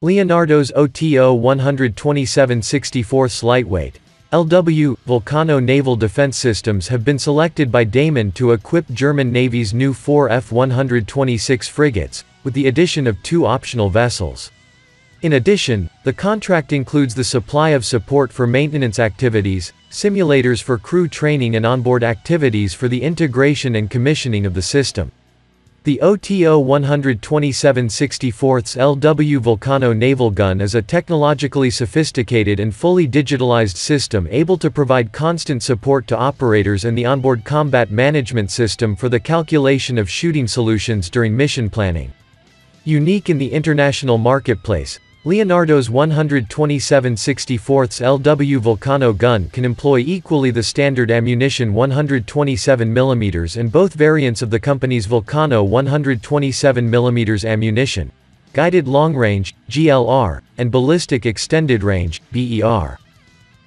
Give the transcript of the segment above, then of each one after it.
Leonardo's OTO 127 64 lightweight LW Vulcano naval defense systems have been selected by Damen to equip German Navy's new four F-126 frigates, with the addition of two optional vessels. In addition, the contract includes the supply of support for maintenance activities, simulators for crew training and onboard activities for the integration and commissioning of the system. The OTO 127 64 LW Vulcano naval gun is a technologically sophisticated and fully digitalized system able to provide constant support to operators and the onboard combat management system for the calculation of shooting solutions during mission planning. Unique in the international marketplace, Leonardo's 127 64 LW Vulcano gun can employ equally the standard ammunition 127 mm and both variants of the company's Vulcano 127 mm ammunition, guided long range, GLR, and ballistic extended range, BER.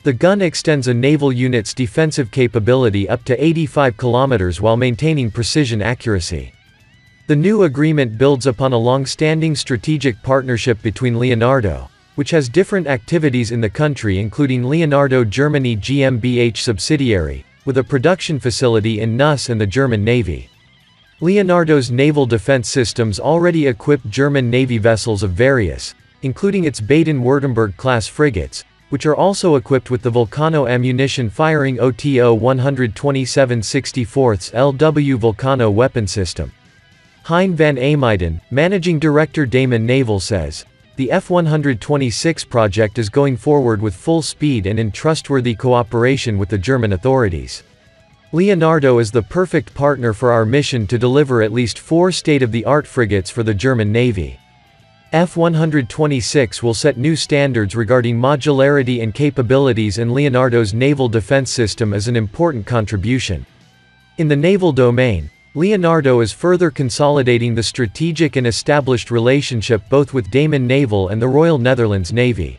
The gun extends a naval unit's defensive capability up to 85 km while maintaining precision accuracy. The new agreement builds upon a long-standing strategic partnership between Leonardo, which has different activities in the country including Leonardo Germany GmbH subsidiary, with a production facility in Neuss and the German Navy. Leonardo's naval defense systems already equip German Navy vessels of various, including its Baden-Württemberg-class frigates, which are also equipped with the Vulcano ammunition-firing OTO 127 64 LW Vulcano weapon system. Hein van Ameijden, managing director Damen Naval says, the F-126 project is going forward with full speed and in trustworthy cooperation with the German authorities. Leonardo is the perfect partner for our mission to deliver at least four state-of-the-art frigates for the German Navy. F-126 will set new standards regarding modularity and capabilities and Leonardo's naval defense system is an important contribution. In the naval domain, Leonardo is further consolidating the strategic and established relationship both with Damen Naval and the Royal Netherlands Navy.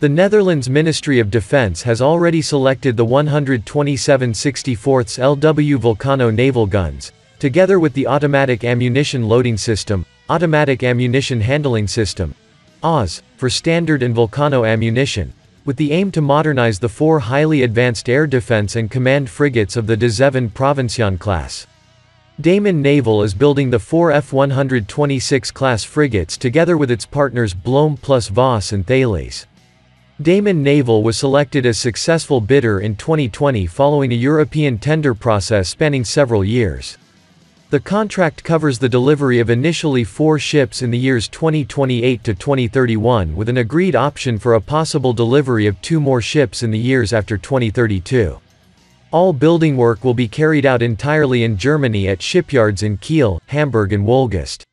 The Netherlands Ministry of Defense has already selected the 127 64 LW Vulcano naval guns, together with the Automatic Ammunition Loading System, Automatic Ammunition Handling System, AWS, for Standard and Vulcano ammunition, with the aim to modernize the four highly advanced air defense and command frigates of the De Zeven Provinciën class. Damen Naval is building the four F-126 class frigates together with its partners Blohm plus Voss and Thales. Damen Naval was selected as successful bidder in 2020 following a European tender process spanning several years. The contract covers the delivery of initially four ships in the years 2028 to 2031 with an agreed option for a possible delivery of two more ships in the years after 2032. All building work will be carried out entirely in Germany at shipyards in Kiel, Hamburg and Wolgast.